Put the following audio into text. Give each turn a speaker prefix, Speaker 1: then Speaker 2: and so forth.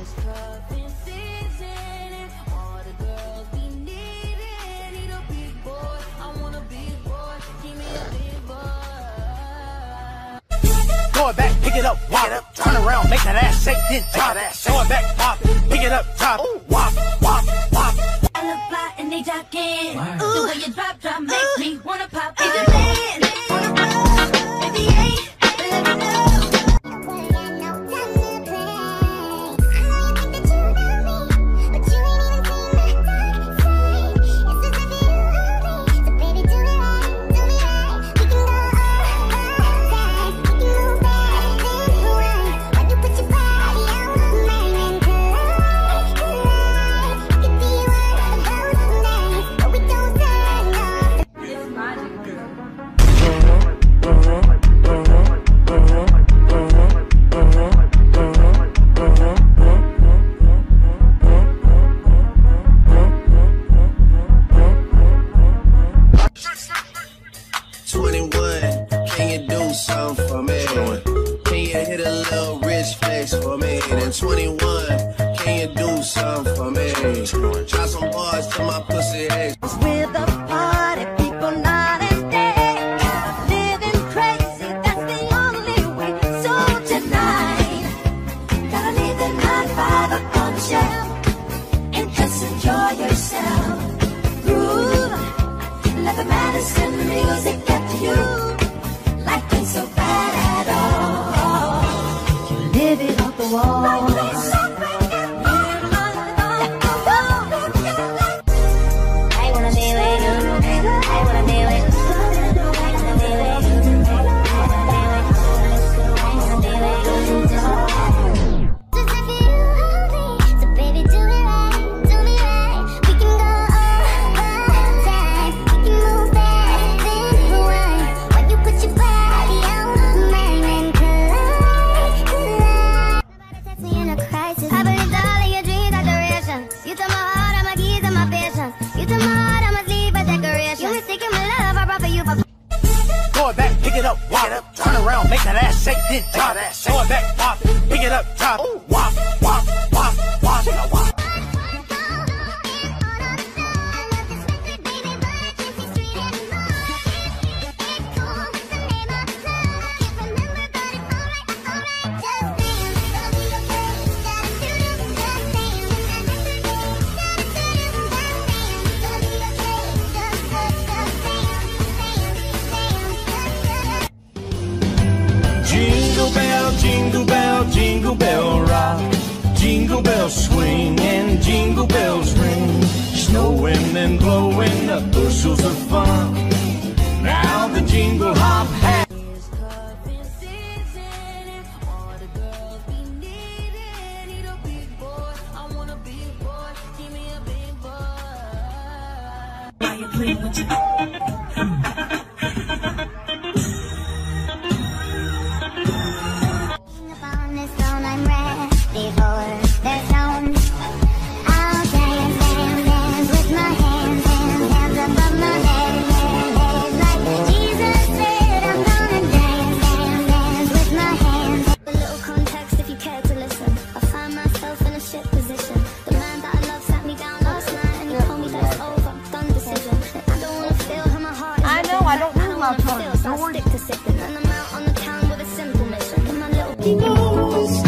Speaker 1: It's cuffing season and all the girls be needing. Need a big boy, I want a big boy. Give me a big boy.
Speaker 2: Throw it back, pick it up, wop it up, turn around, make that ass shake, then drop it. Throw it back, pop it, pick it up, drop it,
Speaker 3: flex for me? Then twenty-one, can you do something for me? Drop some bars to my pussy ex.
Speaker 4: With a party, people night and day. Living crazy, that's the only way. So tonight, gotta leave the nine five up on the shelf and just enjoy yourself. Groove, let the medicine music
Speaker 5: keys and my patience. You took my heart, I must leave a decoration. You mistaken my love, I brought for you for
Speaker 2: Throw it back, pick it up, wop. It up, turn around, make that ass shake, then drop. It. Throw it back, pop. It, pick it up, drop. It, wop, wop, wop, wop,
Speaker 6: bell, jingle bell, jingle bell rock. Jingle bells swing and jingle bells ring. Snowing and blowing the bushels of fun. Now the jingle hop hat.
Speaker 1: It's cuffing season and all
Speaker 4: knows.